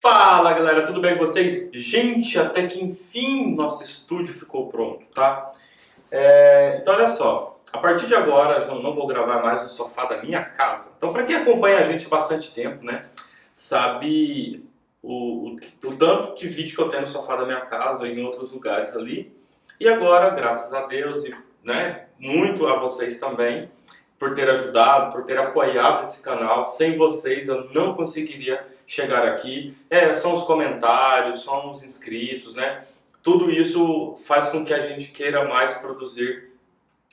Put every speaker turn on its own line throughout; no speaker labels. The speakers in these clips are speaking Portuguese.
Fala galera, tudo bem com vocês? Gente, até que enfim nosso estúdio ficou pronto, tá? É, então olha só, a partir de agora eu não vou gravar mais no sofá da minha casa. Então para quem acompanha a gente há bastante tempo, né, sabe o, o, o tanto de vídeo que eu tenho no sofá da minha casa e em outros lugares ali. E agora, graças a Deus e né, muito a vocês também, por ter ajudado, por ter apoiado esse canal. Sem vocês eu não conseguiria chegar aqui. É, são os comentários, são os inscritos, né? Tudo isso faz com que a gente queira mais produzir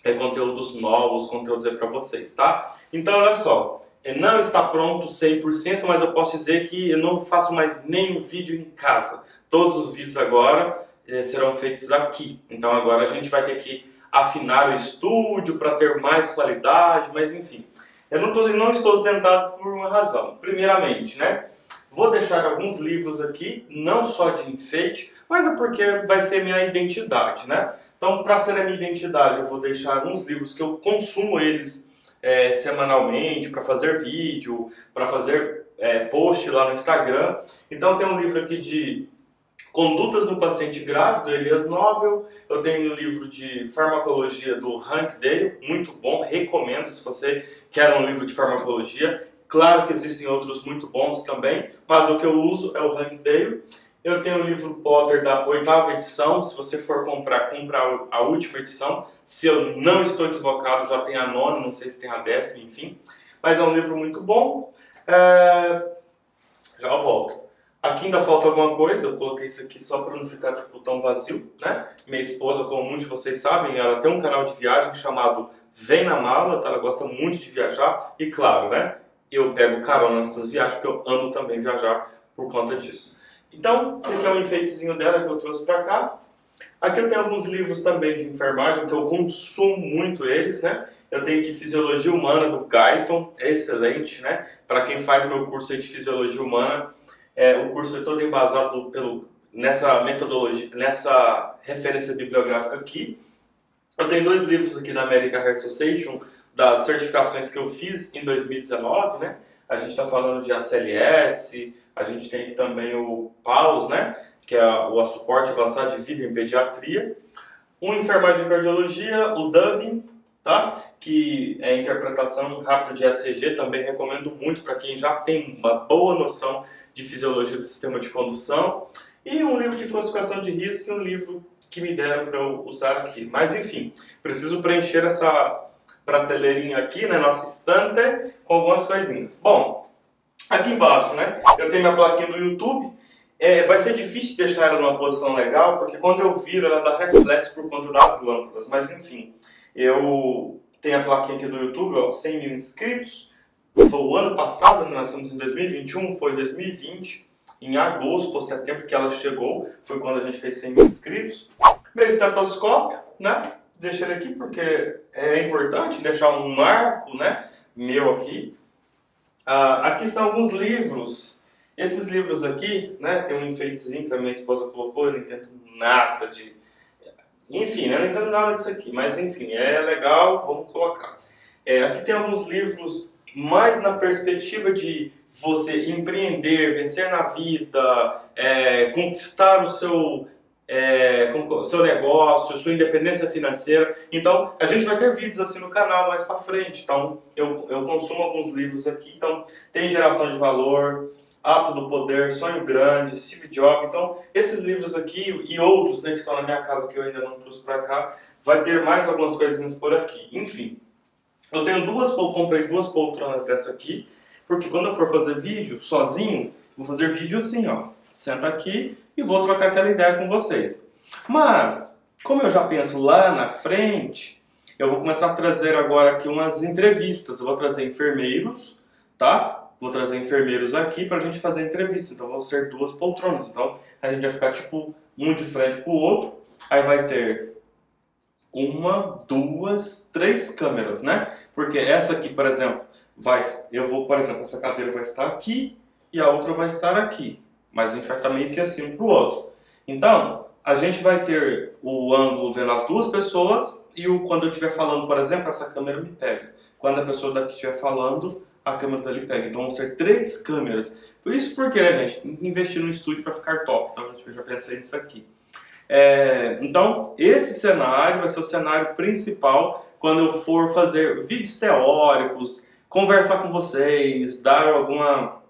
é, conteúdos novos, conteúdos aí para vocês, tá? Então, olha só, é, não está pronto 100%, mas eu posso dizer que eu não faço mais nenhum vídeo em casa. Todos os vídeos agora é, serão feitos aqui. Então agora a gente vai ter que afinar o estúdio para ter mais qualidade, mas enfim. Eu não, tô, não estou sentado por uma razão. Primeiramente, né? Vou deixar alguns livros aqui, não só de enfeite, mas é porque vai ser minha identidade, né? Então, para ser a minha identidade, eu vou deixar alguns livros que eu consumo eles é, semanalmente, para fazer vídeo, para fazer é, post lá no Instagram. Então, tem um livro aqui de Condutas no Paciente Grávido, Elias Nobel. Eu tenho um livro de farmacologia do Hank Dale, muito bom, recomendo se você quer um livro de farmacologia. Claro que existem outros muito bons também, mas o que eu uso é o Hank Dale. Eu tenho o livro Potter da oitava edição, se você for comprar, comprar a última edição. Se eu não estou equivocado, já tem a nona, não sei se tem a décima, enfim. Mas é um livro muito bom. É... Já volto. Aqui ainda falta alguma coisa, eu coloquei isso aqui só para não ficar tipo, tão vazio, né? Minha esposa, como muitos de vocês sabem, ela tem um canal de viagem chamado Vem na Mala, tá? ela gosta muito de viajar e claro, né? Eu pego carona nessas viagens porque eu amo também viajar por conta disso. Então, esse aqui é um enfeitezinho dela que eu trouxe para cá. Aqui eu tenho alguns livros também de enfermagem que eu consumo muito eles, né? Eu tenho aqui Fisiologia Humana do Guyton, é excelente, né? Para quem faz meu curso de Fisiologia Humana, é, o curso é todo embasado pelo, nessa metodologia, nessa referência bibliográfica aqui. Eu tenho dois livros aqui da American Heart Association, das certificações que eu fiz em 2019, né? A gente está falando de ACLS, a gente tem aqui também o PAUS, né? Que é o suporte avançado de vida em pediatria. Um enfermagem de cardiologia, o Dubbing, tá? Que é interpretação rápida de ECG, também recomendo muito para quem já tem uma boa noção de fisiologia do sistema de condução, e um livro de classificação de risco e um livro que me deram para eu usar aqui. Mas enfim, preciso preencher essa prateleirinha aqui, né, nossa estante, com algumas coisinhas. Bom, aqui embaixo, né, eu tenho minha plaquinha do YouTube, é, vai ser difícil deixar ela numa posição legal, porque quando eu viro ela dá reflexo por conta das lâmpadas, mas enfim, eu tenho a plaquinha aqui do YouTube, ó, 100 mil inscritos, foi o ano passado, nós estamos em 2021, foi 2020, em agosto ou setembro que ela chegou, foi quando a gente fez 100 mil inscritos. Meu estetoscópio, né? Deixei ele aqui porque é importante deixar um marco, né? Meu aqui. Ah, aqui são alguns livros. Esses livros aqui, né? Tem um enfeitezinho que a minha esposa colocou, eu não entendo nada de... Enfim, né, eu não entendo nada disso aqui, mas enfim, é legal, vamos colocar. É, aqui tem alguns livros mais na perspectiva de você empreender, vencer na vida, é, conquistar o seu, é, seu negócio, sua independência financeira. Então, a gente vai ter vídeos assim no canal mais para frente. Então, eu, eu consumo alguns livros aqui. Então, tem Geração de Valor, Hábito do Poder, Sonho Grande, Steve Jobs. Então, esses livros aqui e outros né, que estão na minha casa que eu ainda não trouxe para cá, vai ter mais algumas coisinhas por aqui. Enfim, eu tenho duas, comprei duas poltronas dessa aqui, porque quando eu for fazer vídeo sozinho, vou fazer vídeo assim, ó. Senta aqui e vou trocar aquela ideia com vocês. Mas, como eu já penso lá na frente, eu vou começar a trazer agora aqui umas entrevistas. Eu vou trazer enfermeiros, tá? Vou trazer enfermeiros aqui para a gente fazer entrevista. Então vão ser duas poltronas. Então a gente vai ficar tipo um de frente pro outro. Aí vai ter uma, duas, três câmeras, né? Porque essa aqui, por exemplo, vai, eu vou, por exemplo, essa cadeira vai estar aqui e a outra vai estar aqui, mas a gente vai estar meio que assim um para o outro. Então, a gente vai ter o ângulo vendo as duas pessoas e o, quando eu estiver falando, por exemplo, essa câmera me pega. Quando a pessoa daqui estiver falando, a câmera dali pega. Então vão ser três câmeras. Por isso porque, né, gente, investir no estúdio para ficar top. Então eu já pensei nisso aqui. É, então, esse cenário vai ser o cenário principal quando eu for fazer vídeos teóricos, conversar com vocês, dar alguma,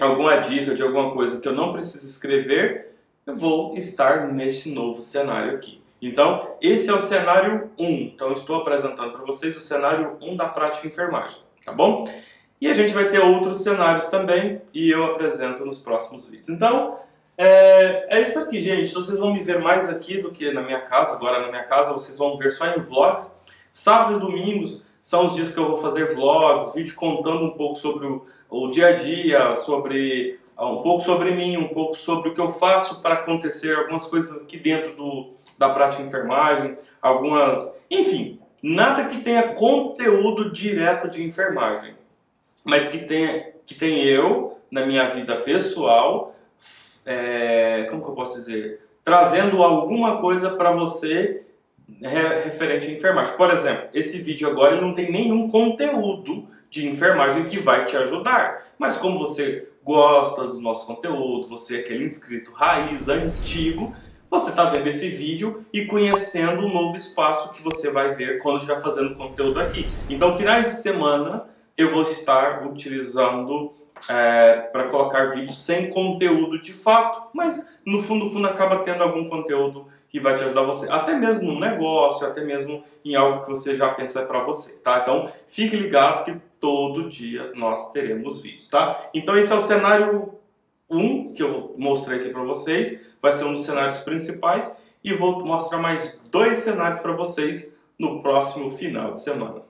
alguma dica de alguma coisa que eu não preciso escrever, eu vou estar nesse novo cenário aqui. Então, esse é o cenário 1. Então, estou apresentando para vocês o cenário 1 da prática enfermagem, tá bom? E a gente vai ter outros cenários também e eu apresento nos próximos vídeos. Então, é, é isso aqui, gente. Vocês vão me ver mais aqui do que na minha casa. Agora, na minha casa, vocês vão ver só em vlogs. Sábado e domingos são os dias que eu vou fazer vlogs, vídeo contando um pouco sobre o, o dia a dia, sobre um pouco sobre mim, um pouco sobre o que eu faço para acontecer, algumas coisas aqui dentro do, da prática de enfermagem, algumas. Enfim, nada que tenha conteúdo direto de enfermagem, mas que tenha, que tenha eu, na minha vida pessoal, é, como que eu posso dizer? Trazendo alguma coisa para você referente à enfermagem. Por exemplo, esse vídeo agora não tem nenhum conteúdo de enfermagem que vai te ajudar. Mas como você gosta do nosso conteúdo, você é aquele inscrito raiz, antigo, você está vendo esse vídeo e conhecendo um novo espaço que você vai ver quando estiver fazendo conteúdo aqui. Então, finais de semana, eu vou estar utilizando é, para colocar vídeos sem conteúdo de fato, mas no fundo, fundo acaba tendo algum conteúdo que vai te ajudar você, até mesmo no negócio, até mesmo em algo que você já pensa para você, tá? Então, fique ligado que todo dia nós teremos vídeos, tá? Então, esse é o cenário 1 que eu mostrei aqui para vocês, vai ser um dos cenários principais e vou mostrar mais dois cenários para vocês no próximo final de semana.